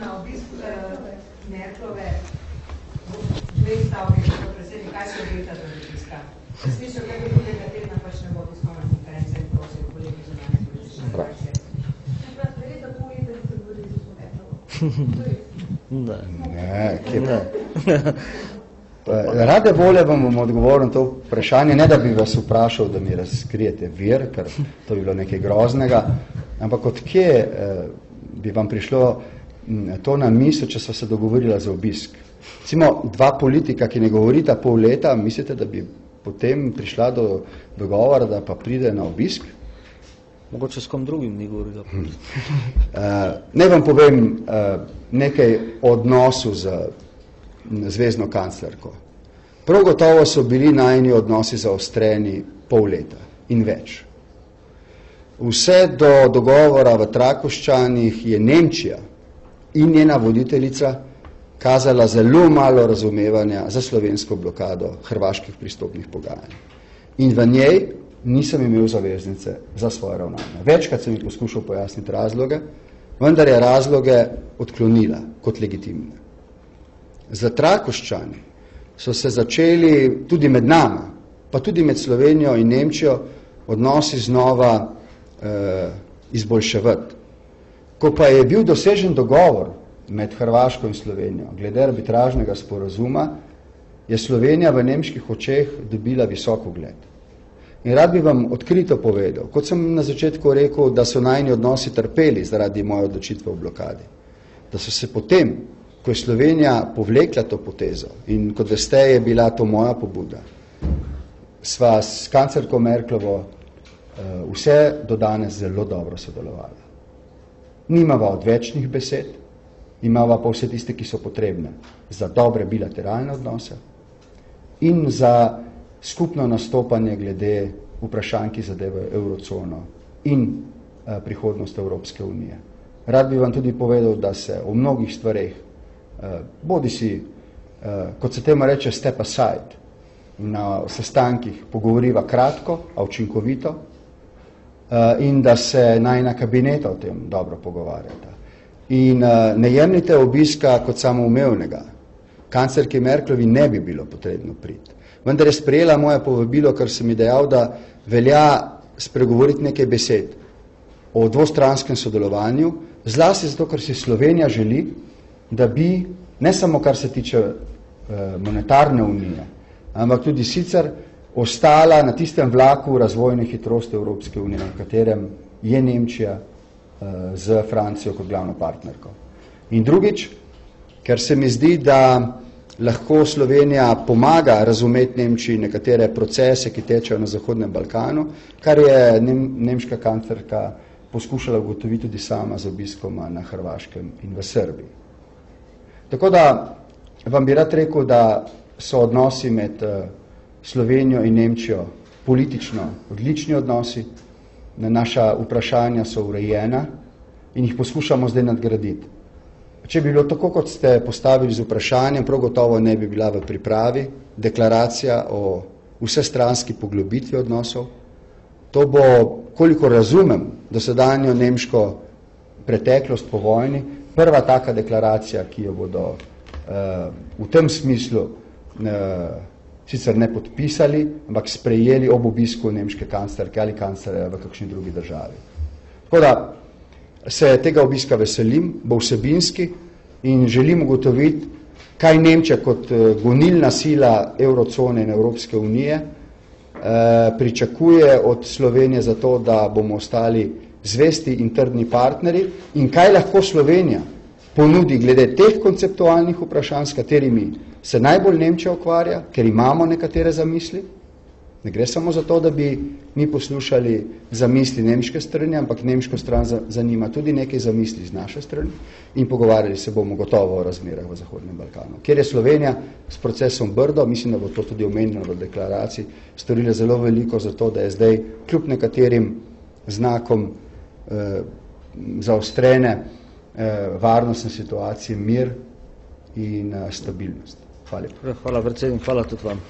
na obisk uh, Merklove dve stavke, kot predsednik, kaj se obeta do obiska? Slišal, kaj bi tudi tedna pač ne bo tiskovna konferenca in prosil kolegi za nami politične situacije. Ne. Ne, kje ne. Rade volje vam bom odgovoril na to vprašanje, ne da bi vas vprašal, da mi razkrijete vir, ker to bi bilo nekaj groznega, ampak od kje eh, bi vam prišlo to na misel, če so se dogovorila za obisk? Recimo, dva politika, ki ne govorita pol leta, mislite, da bi potem prišla do dogovora, da pa pride na obisk? Mogoče s kom drugim ni govorila. Uh, naj vam povem uh, nekaj odnosu z zvezdno kanclerko. Prav gotovo so bili najni odnosi zaostreni pol leta in več. Vse do dogovora v Trakoščanih je Nemčija in njena voditeljica kazala zelo malo razumevanja za slovensko blokado hrvaških pristopnih pogajanj. In v njej nisem imel zaveznice za svoje ravnanje. Večkrat sem jih poskušal pojasniti razloge, vendar je razloge odklonila kot legitimne. Za Trakoščani so se začeli tudi med nama, pa tudi med Slovenijo in Nemčijo, odnosi znova eh, izboljševati. Ko pa je bil dosežen dogovor med Hrvaško in Slovenijo glede arbitražnega sporazuma, je Slovenija v nemških očeh dobila visok ugled. In rad bi vam odkrito povedal, kot sem na začetku rekel, da so najni odnosi trpeli zaradi moje odločitve v blokadi, da so se potem, ko je Slovenija povlekla to potezo in kot veste je bila to moja pobuda, sva s kancerko Merklovo uh, vse do danes zelo dobro sodelovala. Nimava odvečnih besed, imava pa vse tiste, ki so potrebne za dobre bilateralne odnose in za skupno nastopanje glede vprašanj, ki zadevajo eurocono in eh, prihodnost Evropske unije. Rad bi vam tudi povedal, da se o mnogih stvareh, eh, bodi si, eh, kot se temu reče, step aside, na sestankih pogovoriva kratko, a učinkovito, in da se najna kabineta o tem dobro pogovarjata. In eh, ne jemljite obiska kot samoumevnega. Kancerki Merklovi ne bi bilo potrebno priti. Vendar je sprejela moje povabilo, ker sem mi dejal, da velja spregovoriti nekaj besed o dvostranskem sodelovanju, zlasti zato, ker si Slovenija želi, da bi, ne samo kar se tiče eh, monetarne unije, ampak tudi sicer ostala na tistem vlaku razvojne hitrosti Evropske unije, na katerem je Nemčija uh, z Francijo kot glavno partnerko. In drugič, ker se mi zdi, da lahko Slovenija pomaga razumeti Nemčiji nekatere procese, ki tečejo na Zahodnem Balkanu, kar je nem, nemška kanclerka poskušala ugotoviti tudi sama z obiskoma na Hrvaškem in v Srbiji. Tako da vam bi rad rekel, da so odnosi med uh, Slovenijo in Nemčijo politično odlični odnosi, na naša vprašanja so urejena in jih poskušamo zdaj nadgraditi. Če bi bilo tako, kot ste postavili z vprašanjem, prav gotovo ne bi bila v pripravi deklaracija o vsestranski poglobitvi odnosov. To bo, koliko razumem, dosedanjo nemško preteklost po vojni, prva taka deklaracija, ki jo bodo uh, v tem smislu uh, sicer ne podpisali, ampak sprejeli ob obisku nemške kanclerke ali kanclerja v kakšni drugi državi. Tako da se tega obiska veselim, bo vsebinski in želim ugotoviti, kaj Nemčija kot gonilna sila Eurocone in Evropske unije eh, pričakuje od Slovenije za to, da bomo ostali zvesti in trdni partneri in kaj lahko Slovenija ponudi glede teh konceptualnih vprašanj, s katerimi se najbolj Nemčija ukvarja, ker imamo nekatere zamisli. Ne gre samo za to, da bi mi poslušali zamisli nemške strani, ampak nemško stran zanima tudi nekaj zamisli z naše strani in pogovarjali se bomo gotovo o razmerah v Zahodnem Balkanu. Kjer je Slovenija s procesom Brdo, mislim, da bo to tudi omenjeno v deklaraciji, storila zelo veliko za to, da je zdaj kljub nekaterim znakom eh, zaostrene eh, varnostne situacije mir in eh, stabilnost. Hvala. Hvala predsednik, hvala tudi vam.